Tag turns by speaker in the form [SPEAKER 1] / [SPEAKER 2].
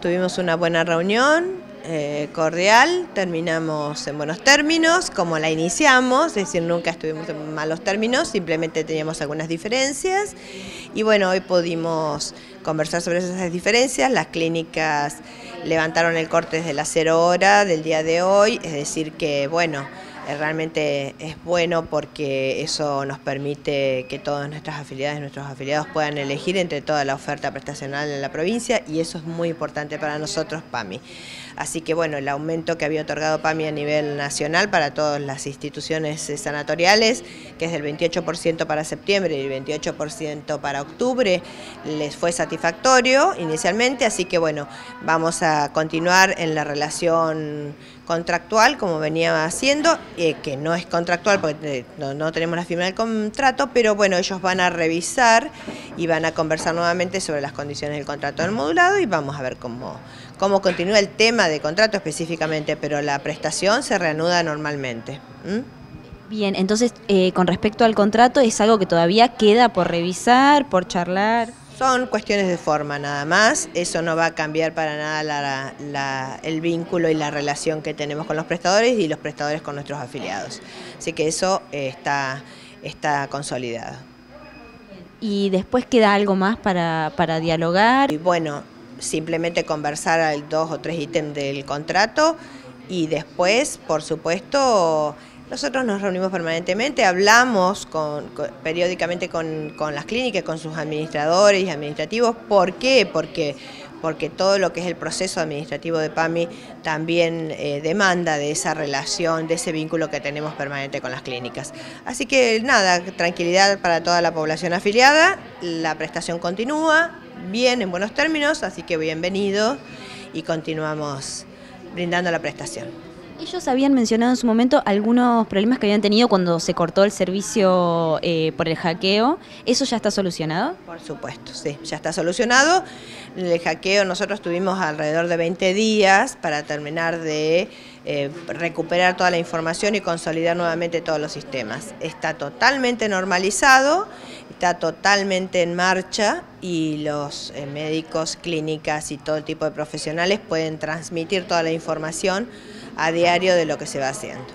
[SPEAKER 1] Tuvimos una buena reunión, eh, cordial, terminamos en buenos términos, como la iniciamos, es decir, nunca estuvimos en malos términos, simplemente teníamos algunas diferencias. Y bueno, hoy pudimos conversar sobre esas diferencias, las clínicas levantaron el corte desde la cero hora del día de hoy, es decir que bueno, realmente es bueno porque eso nos permite que todas nuestras afiliadas y nuestros afiliados puedan elegir entre toda la oferta prestacional en la provincia y eso es muy importante para nosotros, PAMI. Así que bueno, el aumento que había otorgado PAMI a nivel nacional para todas las instituciones sanatoriales, que es del 28% para septiembre y el 28% para octubre, les fue satisfactorio inicialmente, así que bueno, vamos a continuar en la relación contractual como venía haciendo, eh, que no es contractual porque eh, no, tenemos la firma del contrato, pero bueno, ellos van a revisar y van a conversar nuevamente sobre las condiciones del contrato del modulado y vamos a ver cómo, cómo continúa el tema de contrato específicamente, pero la prestación se reanuda normalmente.
[SPEAKER 2] Bien, entonces eh, con respecto al contrato es algo que todavía queda por revisar, por charlar.
[SPEAKER 1] Son cuestiones de forma nada más, eso no va a cambiar para nada el vínculo y la relación que tenemos con los prestadores y los prestadores con nuestros afiliados. Así que eso eh, está, está consolidado.
[SPEAKER 2] ¿Y después queda algo más para, para dialogar?
[SPEAKER 1] Y bueno, simplemente conversar dos o tres ítems del contrato y después, por supuesto, nosotros nos reunimos permanentemente, hablamos periódicamente con, las clínicas, con sus administradores y administrativos. ¿Por qué? Porque, porque todo lo que es el proceso administrativo de PAMI también eh, demanda de esa relación, de ese vínculo que tenemos permanente con las clínicas. Así que nada, tranquilidad para toda la población afiliada, la prestación continúa, bien, en buenos términos, así que bienvenido y continuamos brindando la prestación.
[SPEAKER 2] Ellos habían mencionado en su momento algunos problemas que habían tenido cuando se cortó el servicio eh, por el hackeo. ¿Eso ya está solucionado?
[SPEAKER 1] Por supuesto, sí, ya está solucionado. El hackeo nosotros tuvimos alrededor de 20 días para terminar de eh, recuperar toda la información y consolidar nuevamente todos los sistemas. Está totalmente normalizado, está totalmente en marcha y los eh, médicos, clínicas y todo tipo de profesionales pueden transmitir toda la información a diario de lo que se va haciendo.